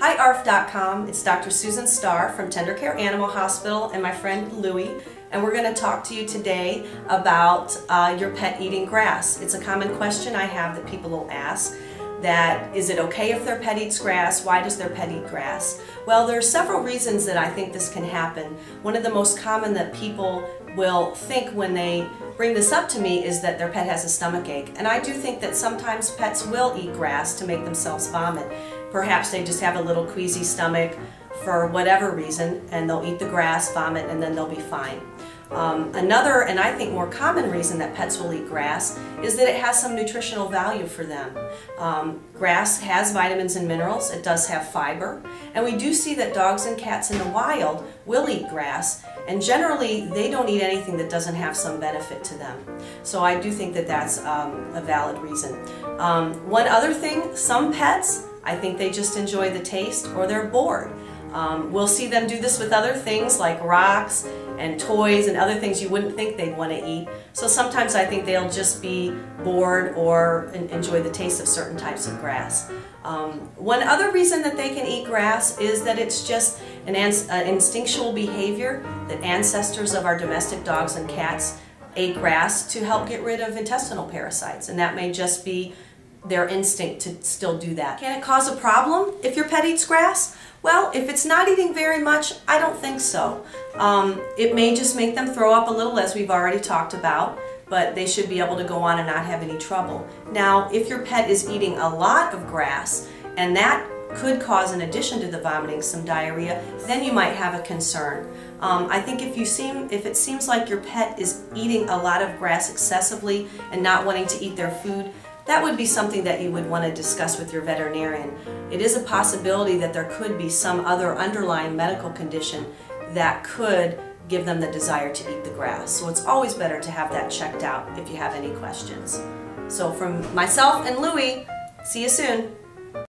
Hi Aarff.com, it's Dr. Susan Starr from Tender Care Animal Hospital and my friend Louie and we're going to talk to you today about uh, your pet eating grass. It's a common question I have that people will ask that is it okay if their pet eats grass? Why does their pet eat grass? Well, there are several reasons that I think this can happen. One of the most common that people will think when they bring this up to me is that their pet has a stomach ache. And I do think that sometimes pets will eat grass to make themselves vomit. Perhaps they just have a little queasy stomach for whatever reason and they'll eat the grass, vomit, and then they'll be fine. Um, another, and I think more common reason that pets will eat grass is that it has some nutritional value for them. Um, grass has vitamins and minerals, it does have fiber, and we do see that dogs and cats in the wild will eat grass, and generally they don't eat anything that doesn't have some benefit to them. So I do think that that's um, a valid reason. Um, one other thing, some pets, I think they just enjoy the taste or they're bored. Um, we'll see them do this with other things like rocks and toys and other things you wouldn't think they'd want to eat. So sometimes I think they'll just be bored or enjoy the taste of certain types of grass. Um, one other reason that they can eat grass is that it's just an, an instinctual behavior that ancestors of our domestic dogs and cats ate grass to help get rid of intestinal parasites and that may just be their instinct to still do that. Can it cause a problem if your pet eats grass? Well, if it's not eating very much, I don't think so. Um, it may just make them throw up a little as we've already talked about, but they should be able to go on and not have any trouble. Now, if your pet is eating a lot of grass, and that could cause, in addition to the vomiting, some diarrhea, then you might have a concern. Um, I think if you seem, if it seems like your pet is eating a lot of grass excessively and not wanting to eat their food, that would be something that you would want to discuss with your veterinarian. It is a possibility that there could be some other underlying medical condition that could give them the desire to eat the grass. So it's always better to have that checked out if you have any questions. So from myself and Louie, see you soon.